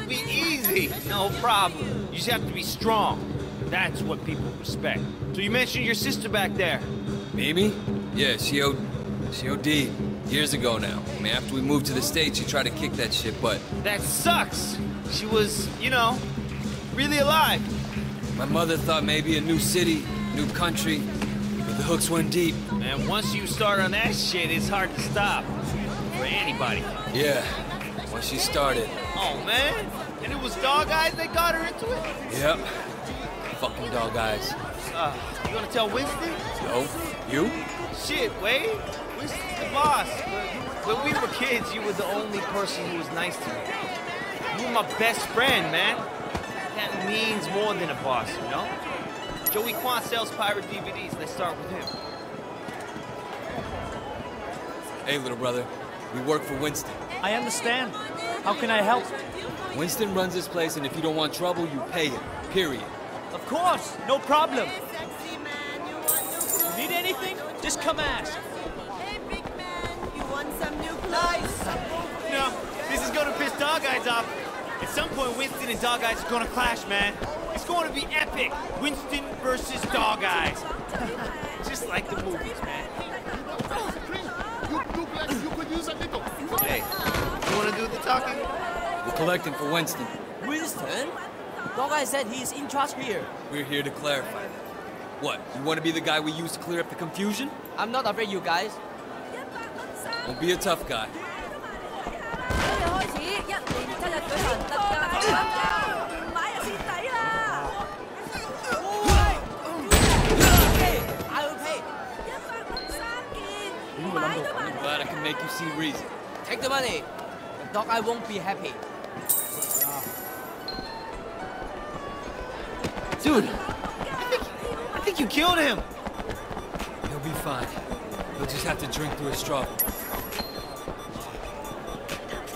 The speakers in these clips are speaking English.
will be easy. No problem. You just have to be strong. That's what people respect. So you mentioned your sister back there. Mimi? Yeah, she o she OD'd years ago now. I mean, after we moved to the States, she tried to kick that shit, but... That sucks. She was, you know, really alive. My mother thought maybe a new city, new country, but the hooks went deep. Man, once you start on that shit, it's hard to stop. For anybody. Yeah, once she started. Oh, man. And it was dog eyes that got her into it? Yep. Fucking dog eyes. Uh, you gonna tell Winston? No. You? Shit, Wei. Winston's the boss. But when we were kids, you were the only person who was nice to me. You were my best friend, man. That means more than a boss, you know? Joey Quan sells pirate DVDs. Let's start with him. Hey, little brother. We work for Winston. I understand. How can I help? Winston runs this place, and if you don't want trouble, you pay him. Period. Of course, no problem. Need anything? Just come ask. Hey, big man, you want some new clothes? You know, this is gonna piss Dog Eyes off. At some point, Winston and Dog Eyes are gonna clash, man. It's going to be epic. Winston versus Dog Eyes. Just like the movies, man. You want to do the talking? We're collecting for Winston. Winston? Dogeye said he's in charge here. We're here to clarify that. What, you want to be the guy we use to clear up the confusion? I'm not afraid you guys. Don't be a tough guy. I'm glad I can make you see reason. Take the money. Dog I won't be happy. Dude, I think, I think you killed him. He'll be fine. He'll just have to drink through his straw.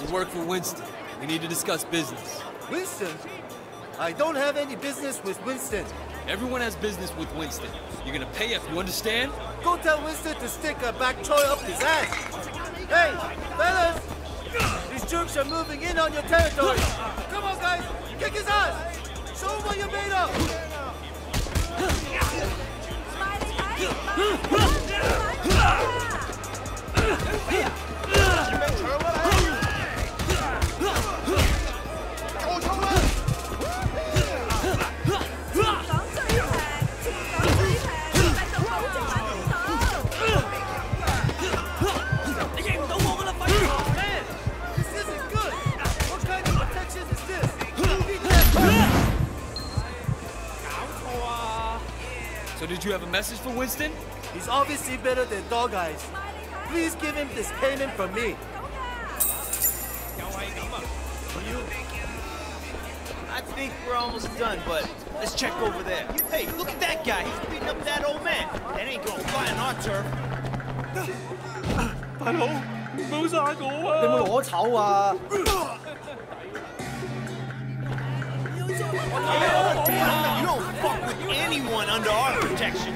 You work for Winston. We need to discuss business. Winston? I don't have any business with Winston. Everyone has business with Winston. You're gonna pay us, you understand? Go tell Winston to stick a bok choy up his ass. Hey, fellas! Jerks are moving in on your territory. Come on, guys! Kick his ass! Show him what you're made of! 買 you have a message for Winston? He's obviously better than Dog Eyes. Please give him this payment from me. I think we're almost done, but let's check over there. Hey, look at that guy. He's beating up that old man. That ain't gonna fly on our turf. 大佬，唔好杀我啊！你有冇攞筹啊？ You don't fuck with anyone under our protection.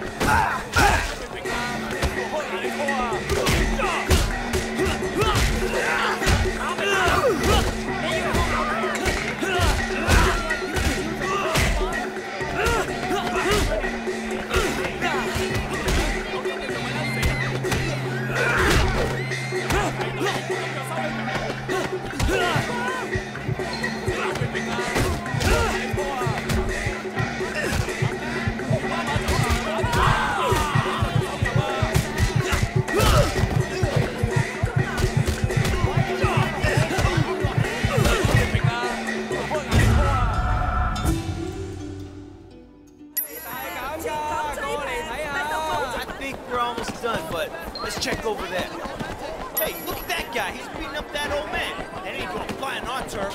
sir.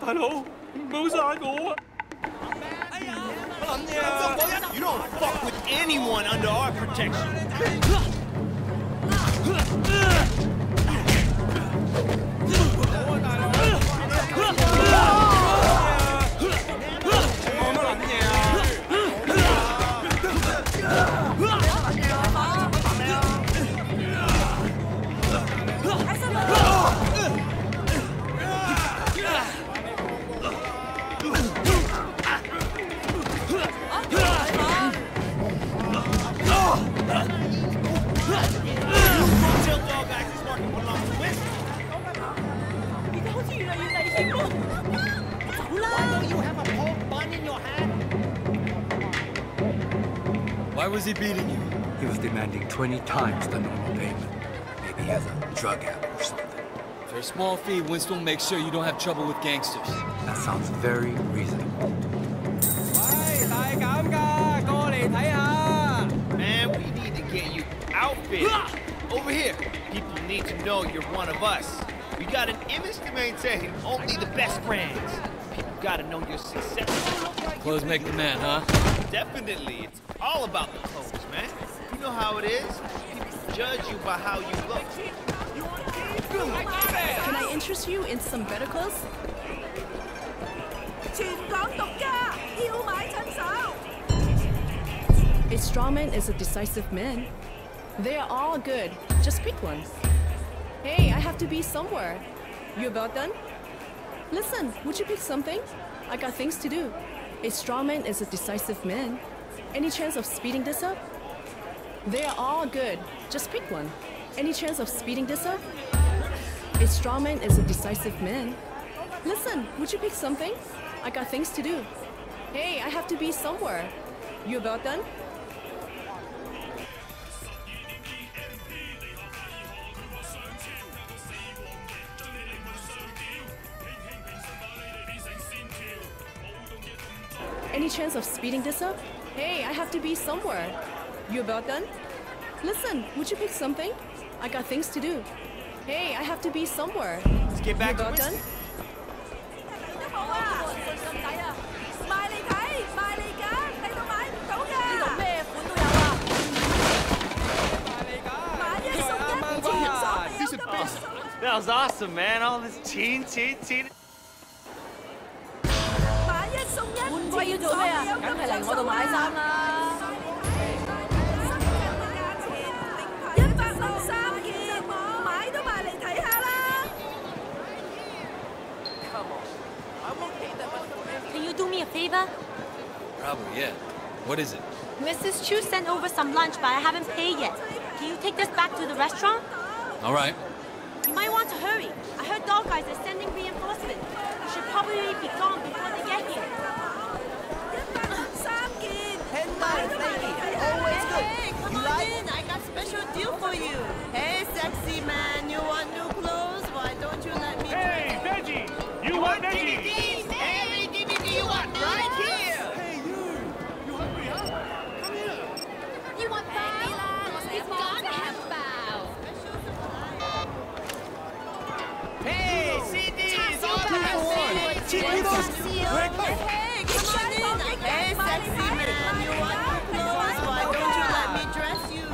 Hallo? Mosago? You don't fuck with anyone under our protection. Was he beating you? He was demanding 20 times the normal payment. Maybe he has a drug habit or something. For a small fee, Winston will make sure you don't have trouble with gangsters. That sounds very reasonable. Man, we need to get you outfitted. Over here. People need to know you're one of us. We got an image to maintain. Only the best brands. People gotta know you're successful. Clothes make the man, huh? Definitely. It's all about the clothes, man. You know how it is. People judge you by how you look. Can I interest you in some better clothes? A straw man is a decisive man. They are all good. Just pick one. Hey, I have to be somewhere. You about done? Listen, would you pick something? I got things to do. A strong man is a decisive man. Any chance of speeding this up? They are all good. Just pick one. Any chance of speeding this up? A strong man is a decisive man. Listen, would you pick something? I got things to do. Hey, I have to be somewhere. You about done? Any chance of speeding this up? Hey, I have to be somewhere. You about done? Listen, would you pick something? I got things to do. Hey, I have to be somewhere. Let's get back you about to done? That was awesome, man. All this teen, teen, teen. 送一，换季要做咩啊？梗系嚟我度买衫啦。一百六三件，买都买嚟睇下啦。 Can you do me a favor? Probably, yeah. What is it? Mrs. Chu sent over some lunch, but I haven't paid yet. Can you take this back to the restaurant? All right. You might want to hurry. I heard dog guys are sending reinforcements. You should probably be gone before they Hey, come on in! Hey, sexy man! You want your clothes? Why don't you let me dress you?